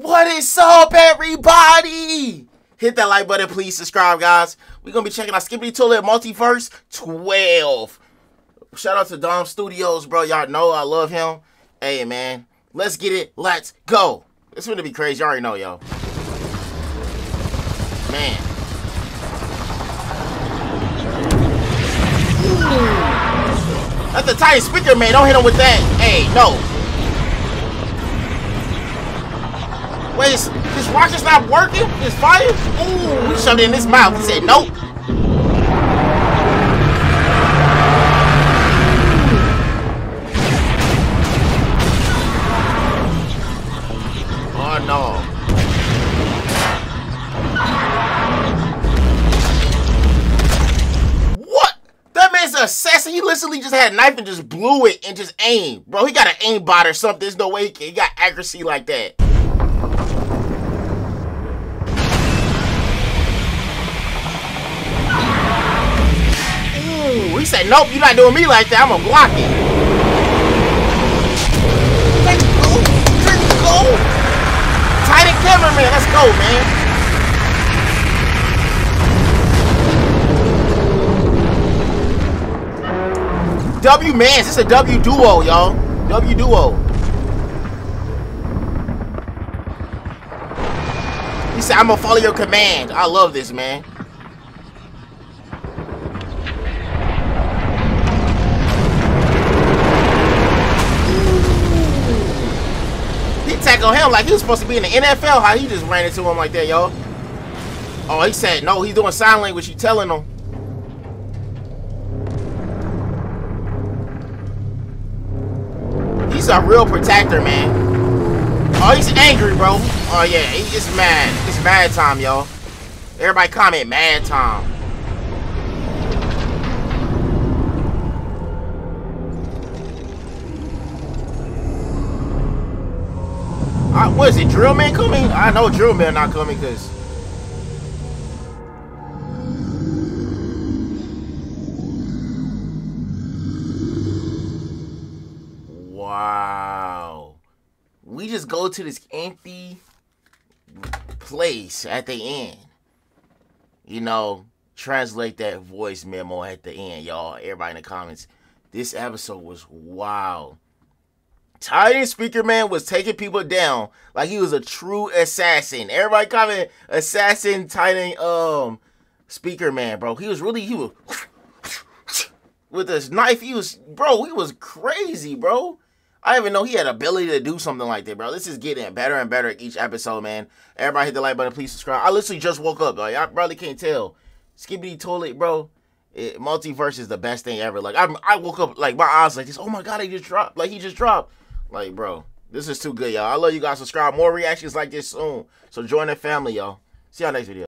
What is up, everybody? Hit that like button, please subscribe, guys. We're gonna be checking out Skibidi Toilet Multiverse 12. Shout out to Dom Studios, bro. Y'all know I love him. Hey, man, let's get it. Let's go. It's gonna be crazy. Y'all already know, yo. Man. That's the tight speaker, man. Don't hit him with that. Hey, no. Wait, his, his rocket's not working? His fire? Ooh, he shoved it in his mouth. He said, nope. Oh, no. What? That man's an assassin. He literally just had a knife and just blew it and just aimed. Bro, he got an aimbot or something. There's no way he, can. he got accuracy like that. Nope, you're not doing me like that. I'm gonna block it. Let's go. Let's go. Titan cameraman, let's go, man. W Mans, it's a W duo, y'all. W duo. He said, I'm gonna follow your command. I love this, man. He tackled him like he was supposed to be in the NFL. How he just ran into him like that, y'all. Oh, he said, no, he's doing sign language. He telling him. He's a real protector, man. Oh, he's angry, bro. Oh, yeah, he mad. It's mad time, y'all. Everybody comment mad time. Uh, what is it, Drill Man coming? I know Drill Man not coming because... Wow. We just go to this empty place at the end. You know, translate that voice memo at the end, y'all. Everybody in the comments. This episode was wow. Titan Speaker Man was taking people down like he was a true assassin. Everybody comment assassin Titan um Speaker Man, bro. He was really he was with his knife. He was bro. He was crazy, bro. I didn't even know he had ability to do something like that, bro. This is getting better and better each episode, man. Everybody hit the like button, please subscribe. I literally just woke up, like I probably can't tell. Skibidi Toilet, bro. It, multiverse is the best thing ever. Like I, I woke up like my eyes like this. Oh my god, he just dropped. Like he just dropped. Like bro, this is too good, y'all. I love you guys. Subscribe. More reactions like this soon. So join the family, y'all. See y'all next video.